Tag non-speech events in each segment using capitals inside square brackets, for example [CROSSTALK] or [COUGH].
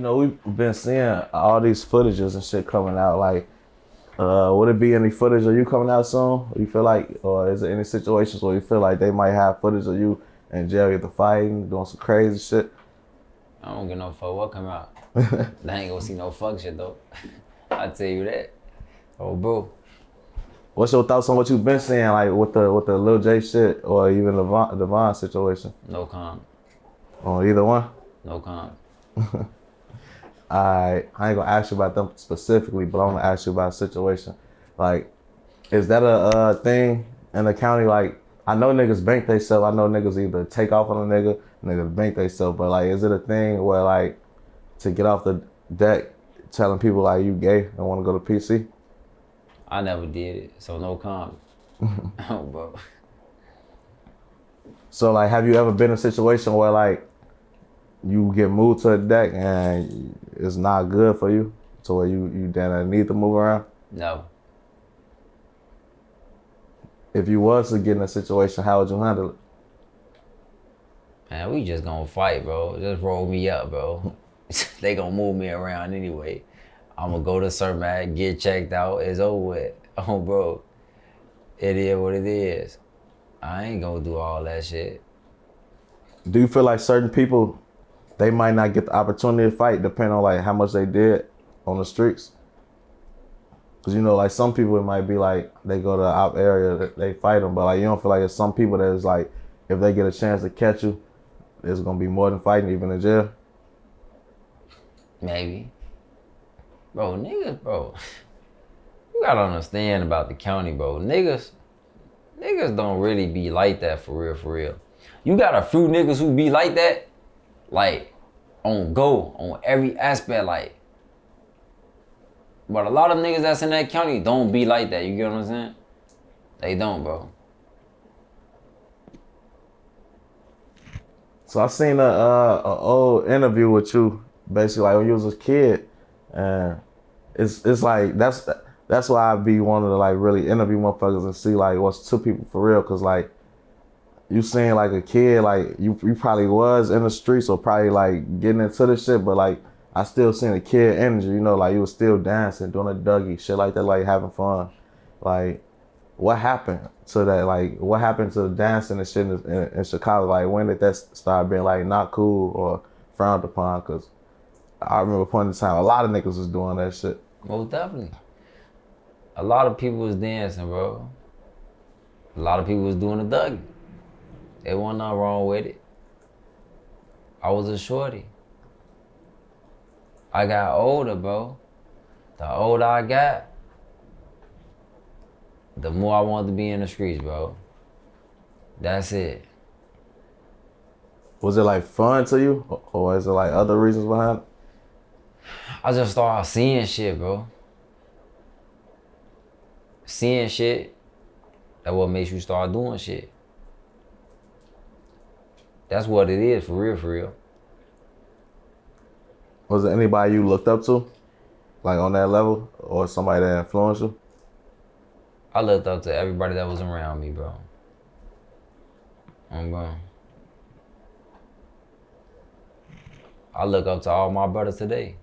you know, we've been seeing all these footages and shit coming out. Like, uh, would it be any footage of you coming out soon? You feel like, or is there any situations where you feel like they might have footage of you in jail, the fighting, doing some crazy shit? I don't give no fuck what come out. [LAUGHS] they ain't gonna see no fuck shit though. [LAUGHS] I tell you that. Oh, bro. What's your thoughts on what you've been seeing, like with the with the Lil Jay shit, or even the Von, the Von situation? No comment. On either one? No comment. [LAUGHS] I I ain't gonna ask you about them specifically, but I'm gonna ask you about a situation. Like, is that a uh, thing in the county? Like, I know niggas bank they cell. I know niggas either take off on a nigga, niggas bank they cell. But like, is it a thing where like to get off the deck, telling people like you gay and want to go to PC? I never did it, so no comment. [LAUGHS] [LAUGHS] oh, bro. So like, have you ever been in a situation where like you get moved to a deck and it's not good for you, to where you you then need to move around? No. If you was to get in a situation, how would you handle it? Man, we just gonna fight, bro. Just roll me up, bro. [LAUGHS] they gonna move me around anyway. I'm gonna go to Cermak, get checked out. It's over with. [LAUGHS] Oh, bro. It is what it is. I ain't gonna do all that shit. Do you feel like certain people, they might not get the opportunity to fight depending on like how much they did on the streets? Cause you know, like some people it might be like they go to the area, they fight them, but like you don't feel like it's some people that is like, if they get a chance to catch you, it's gonna be more than fighting even in jail. Maybe. Bro, niggas, bro. You gotta understand about the county, bro. Niggas, niggas don't really be like that for real, for real. You got a few niggas who be like that, like on go, on every aspect, like. But a lot of niggas that's in that county don't be like that. You get what I'm saying? They don't, bro. So I seen a, uh, a old interview with you, basically like when you was a kid, and it's it's like that's that's why I be wanting to like really interview motherfuckers and see like what's two people for real, cause like you seeing like a kid, like you you probably was in the streets or probably like getting into the shit, but like I still seen a kid energy, you know, like you was still dancing, doing a Dougie, shit like that, like having fun, like what happened to that? Like, what happened to the dancing and shit in, in, in, Chicago? Like, when did that start being like not cool or frowned upon? Cause I remember a point in time, a lot of niggas was doing that shit. Most definitely. A lot of people was dancing, bro. A lot of people was doing the Dougie. There wasn't nothing wrong with it. I was a shorty. I got older, bro. The older I got, the more I wanted to be in the streets, bro. That's it. Was it like fun to you, or is it like other reasons behind it? I just started seeing shit, bro. Seeing shit, that what makes you start doing shit. That's what it is, for real, for real. Was there anybody you looked up to, like on that level, or somebody that influenced you? I looked up to everybody that was around me, bro. I'm bro. I look up to all my brothers today.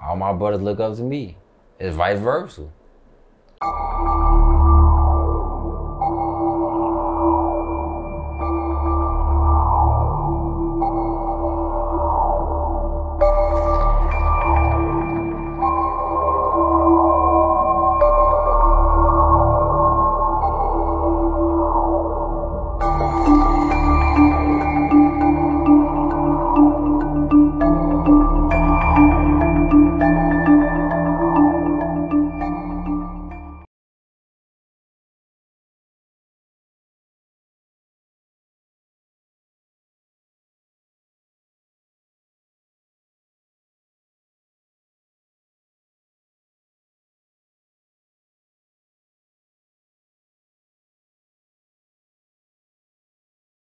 All my brothers look up to me. It's vice versa.